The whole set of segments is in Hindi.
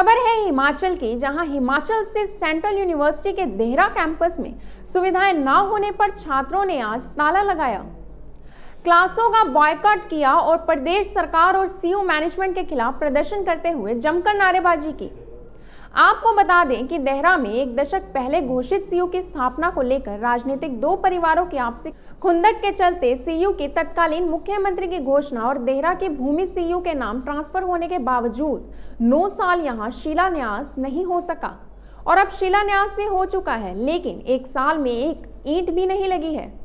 खबर है हिमाचल की, जहाँ हिमाचल से सेंट्रल यूनिवर्सिटी के देहरा कैंपस में सुविधाएँ न होने पर छात्रों ने आज ताला लगाया। क्लासों का बॉयकॉट किया और प्रदेश सरकार और सीयू मैनेजमेंट के खिलाफ प्रदर्शन करते हुए जमकर नारेबाजी की। आपको बता दें कि देहरा में एक दशक पहले घोषित सीयू की स्थापना को लेकर राजनीतिक दो परिवारों की आपसी खुंदक के चलते सीयू की तत्कालीन मुख्यमंत्री की घोषणा और देहरा के भूमि सीयू के नाम ट्रांसफ़र होने के बावजूद नौ साल यहाँ शिलान्यास नहीं हो सका। और अब शिलान्यास भी हो चुका है, लेकिन एक साल में एक ईंट भी नहीं लगी है।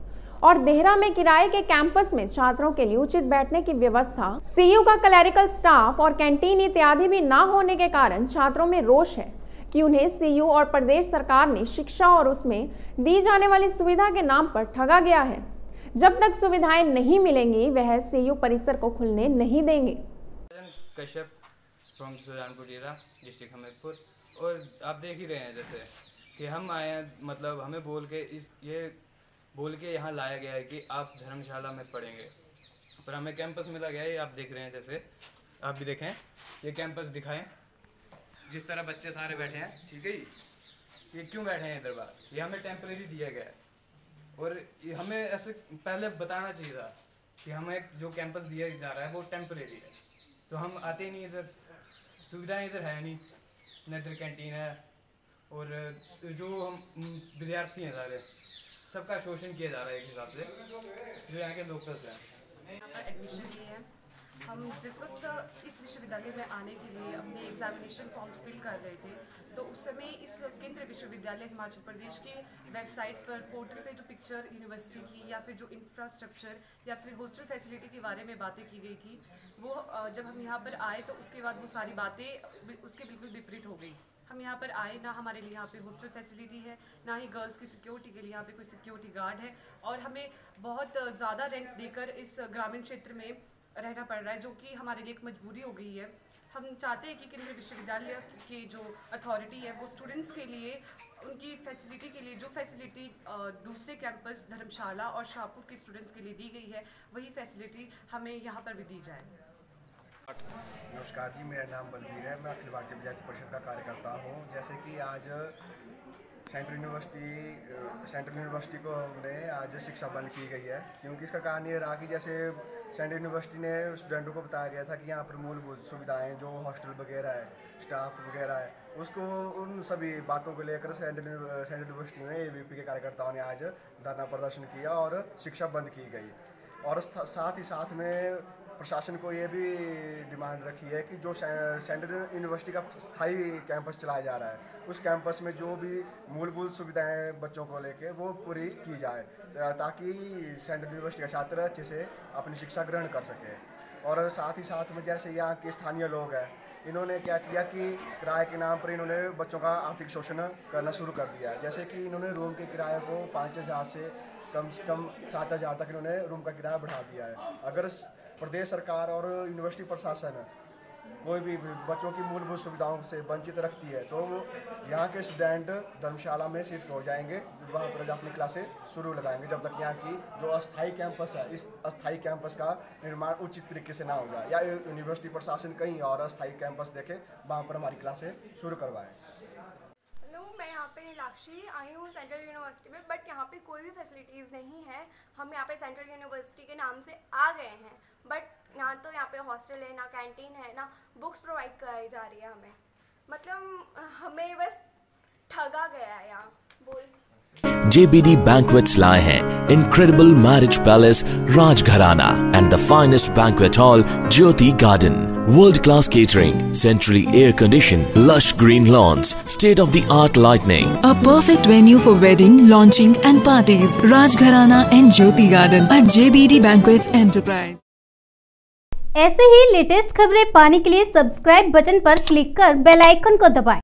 और देहरा में किराए के कैंपस में छात्रों के लिए उचित बैठने की व्यवस्था। सीयू का क्लैरिकल स्टाफ और कैंटीन इत्यादि भी ना होने के कारण छात्रों में रोष है कि उन्हें सीयू और प्रदेश सरकार ने शिक्षा और उसमें दी जाने वाली सुविधा के नाम पर ठगा गया है। जब तक सुविधाएँ नहीं मिलेंगी, वह सीयू परिसर को खुलने नहीं देंगे। कश्यप डिस्ट्रिक्ट हमीरपुर। और आप देख ही रहे हैं जैसे कि हम आए हैं मतलब हमें बोल के इस ये बोल के यहाँ लाया गया है कि आप धर्मशाला में पढ़ेंगे। पर हमें कैंपस मिला गया है आप देख रहे हैं जैसे। आप भी देखें, ये कैंपस दिखाएँ। जिस तरह बच्चे सारे बैठे हैं, ठीक है ये क्यों बैठे हैं इधर बार ये हमें टेम्परेरी दिया गया है। और हमें ऐसे पहले बताना चाहिए था कि हमें जो कैंपस दिया जा रहा है, वो टेम्परेरी है। तो हम आते ही नहीं इधर। सुविधाएँ इधर है नहीं। न इधर कैंटीन है। और जो हम विद्यार्थी हैं सारे सबका शोषण किया जा रहा है एक हिसाब से। जो यहाँ के लोकल्स हैं। पर एडमिशन लिए हैं। हम जिस वक्त इस विश्वविद्यालय में आने के लिए अपने एग्जामिनेशन फॉर्म्स फिल कर रहे थे तो उस समय इस केंद्रीय विश्वविद्यालय हिमाचल प्रदेश के वेबसाइट पर पोर्टल पे जो पिक्चर यूनिवर्सिटी की या फिर जो इंफ्रास्ट्रक्चर या फिर हॉस्टल फैसिलिटी के बारे में बातें की गई थी, वो जब हम यहाँ पर आए तो उसके बाद वो सारी बातें उसके बिल्कुल विपरीत हो गई। हम यहाँ पर आए, ना हमारे लिए यहाँ पे हॉस्टल फैसिलिटी है, ना ही गर्ल्स की सिक्योरिटी के लिए यहाँ पे कोई सिक्योरिटी गार्ड है और हमें बहुत ज़्यादा रेंट देकर इस ग्रामीण क्षेत्र में रहना पड़ रहा है, जो कि हमारे लिए एक मजबूरी हो गई है। हम चाहते हैं कि केंद्रीय विश्वविद्यालय की जो अथॉरिटी है, वो स्टूडेंट्स के लिए, उनकी फैसिलिटी के लिए, जो फैसिलिटी दूसरे कैंपस धर्मशाला और शाहपुर के स्टूडेंट्स के लिए दी गई है, वही फैसिलिटी हमें यहाँ पर भी दी जाए। नमस्कार जी, मेरा नाम बलबीर है। मैं अखिल भारतीय विद्यार्थी परिषद का कार्यकर्ता हूँ। जैसे कि आज सेंट्रल यूनिवर्सिटी सेंट्रल यूनिवर्सिटी को हमने आज शिक्षा बंद की गई है, क्योंकि इसका कारण ये रहा कि जैसे सेंट्रल यूनिवर्सिटी ने स्टूडेंटों को बताया गया था कि यहाँ पर मूलभूत सुविधाएँ, जो हॉस्टल वगैरह है, स्टाफ वगैरह है, उसको, उन सभी बातों को लेकर सेंट्रल सेंट्रल यूनिवर्सिटी में ए के कार्यकर्ताओं ने आज धरना प्रदर्शन किया और शिक्षा बंद की गई। और साथ ही साथ में प्रशासन को ये भी डिमांड रखी है कि जो सेंट्रल यूनिवर्सिटी का स्थायी कैंपस चलाया जा रहा है, उस कैंपस में जो भी मूलभूत सुविधाएँ बच्चों को लेके वो पूरी की जाए ताकि सेंट्रल यूनिवर्सिटी का छात्र अच्छे से अपनी शिक्षा ग्रहण कर सके। और साथ ही साथ में जैसे यहाँ के स्थानीय लोग हैं, इन्होंने क्या किया कि किराए के नाम पर इन्होंने बच्चों का आर्थिक शोषण करना शुरू कर दिया जैसे कि इन्होंने रूम के किराए को पाँच हज़ार से कम से कम सात हज़ार तक इन्होंने रूम का किराया बढ़ा दिया है। अगर प्रदेश सरकार और यूनिवर्सिटी प्रशासन कोई भी बच्चों की मूलभूत सुविधाओं से वंचित रखती है तो यहाँ के स्टूडेंट धर्मशाला में शिफ्ट हो जाएँगे। वहाँ पर अपनी क्लासें शुरू लगाएँगे। जब तक यहाँ की जो अस्थाई कैंपस है, इस अस्थाई कैंपस का निर्माण उचित तरीके से ना हो जाए, या यूनिवर्सिटी प्रशासन कहीं और अस्थाई कैंपस देखे, वहाँ पर हमारी क्लासें शुरू करवाएँ। मैं नीलाक्षी आई हूँ सेंट्रल यूनिवर्सिटी में बट यहाँ पे कोई भी फैसिलिटीज़ नहीं है। हम यहाँ पे सेंट्रल यूनिवर्सिटी के नाम से आ गए हैं बट ना तो यहाँ पे हॉस्टल है, ना कैंटीन है, ना बुक्स प्रोवाइड कराई जा रही है हमें। मतलब हमें बस ठगा गया है यहाँ, बोल। JBD Banquets lie hain incredible marriage palace Rajgharana and the finest banquet hall Jyoti Garden. World class catering, centrally air conditioned, lush green lawns, state of the art lighting. A perfect venue for wedding, launching and parties. Rajgharana and Jyoti Garden at JBD Banquets Enterprise. ऐसे ही लेटेस्ट खबरें पाने के लिए सब्सक्राइब बटन पर क्लिक कर बेल आइकन को दबाएँ।